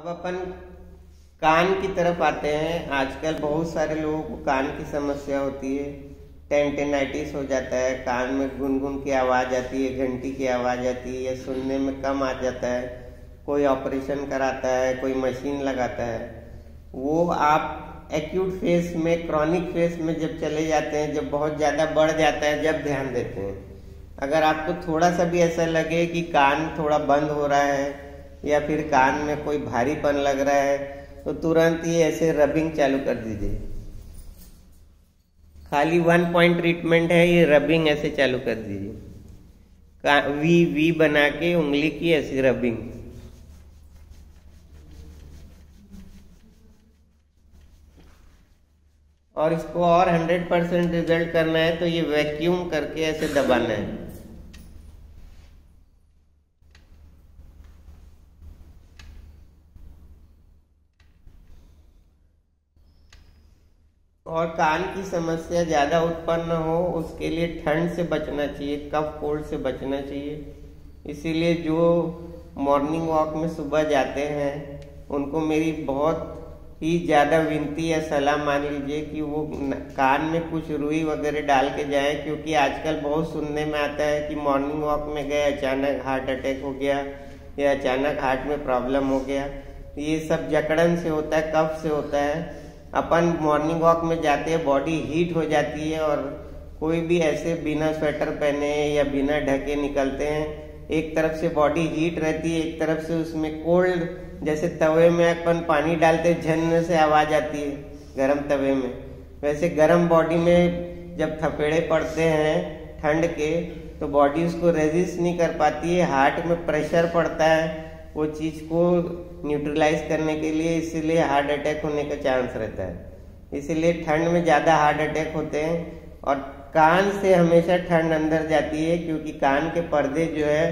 अब अपन कान की तरफ़ आते हैं। आजकल बहुत सारे लोगों को कान की समस्या होती है। टेंटेनाइटिस हो जाता है, कान में गुनगुन की आवाज़ आती है, घंटी की आवाज़ आती है, या सुनने में कम आ जाता है। कोई ऑपरेशन कराता है, कोई मशीन लगाता है। वो आप एक्यूट फेस में क्रॉनिक फेस में जब चले जाते हैं, जब बहुत ज़्यादा बढ़ जाता है, जब ध्यान देते हैं। अगर आपको थोड़ा सा भी ऐसा लगे कि कान थोड़ा बंद हो रहा है या फिर कान में कोई भारीपन लग रहा है तो तुरंत ही ऐसे रबिंग चालू कर दीजिए। खाली वन पॉइंट ट्रीटमेंट है, ये रबिंग ऐसे चालू कर दीजिए। वी वी बना के उंगली की ऐसी रबिंग और इसको और 100 परसेंट रिज़ल्ट करना है तो ये वैक्यूम करके ऐसे दबाना है। और कान की समस्या ज़्यादा उत्पन्न हो, उसके लिए ठंड से बचना चाहिए, कफ कोल्ड से बचना चाहिए। इसीलिए जो मॉर्निंग वॉक में सुबह जाते हैं, उनको मेरी बहुत ही ज़्यादा विनती या सलाह मान लीजिए कि वो कान में कुछ रुई वगैरह डाल के जाए, क्योंकि आजकल बहुत सुनने में आता है कि मॉर्निंग वॉक में गए, अचानक हार्ट अटैक हो गया या अचानक हार्ट में प्रॉब्लम हो गया। ये सब जकड़न से होता है, कफ से होता है। अपन मॉर्निंग वॉक में जाते हैं बॉडी हीट हो जाती है और कोई भी ऐसे बिना स्वेटर पहने या बिना ढके निकलते हैं, एक तरफ़ से बॉडी हीट रहती है, एक तरफ़ से उसमें कोल्ड जैसे तवे में अपन पानी डालते झन से आवाज़ आती है गर्म तवे में। वैसे गर्म बॉडी में जब थपेड़े पड़ते हैं ठंड के तो बॉडी उसको रेजिस्ट नहीं कर पाती है हार्ट में प्रेशर पड़ता है वो चीज़ को न्यूट्रलाइज करने के लिए इसीलिए हार्ट अटैक होने का चांस रहता है। इसीलिए ठंड में ज़्यादा हार्ट अटैक होते हैं और कान से हमेशा ठंड अंदर जाती है क्योंकि कान के पर्दे जो है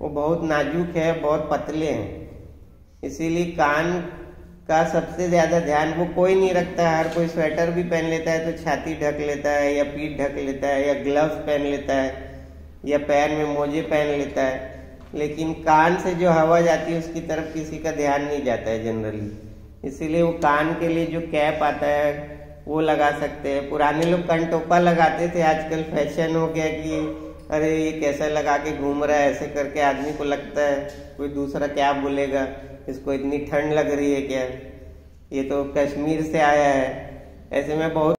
वो बहुत नाजुक है, बहुत पतले हैं। इसीलिए कान का सबसे ज़्यादा ध्यान वो कोई नहीं रखता, हर कोई स्वेटर भी पहन लेता है तो छाती ढक लेता है या पीठ ढक लेता है या ग्लव्स पहन लेता है या पैर में मोजे पहन लेता है। लेकिन कान से जो हवा जाती है, उसकी तरफ़ किसी का ध्यान नहीं जाता है जनरली इसीलिए वो कान के लिए जो कैप आता है, वो लगा सकते हैं। पुराने लोग कंटोपा लगाते थे, आजकल फ़ैशन हो गया कि, अरे, ये कैसा लगा के घूम रहा है, ऐसे करके आदमी को लगता है, कोई दूसरा क्या बोलेगा, इसको इतनी ठंड लग रही है क्या? ये तो कश्मीर से आया है। ऐसे में बहुत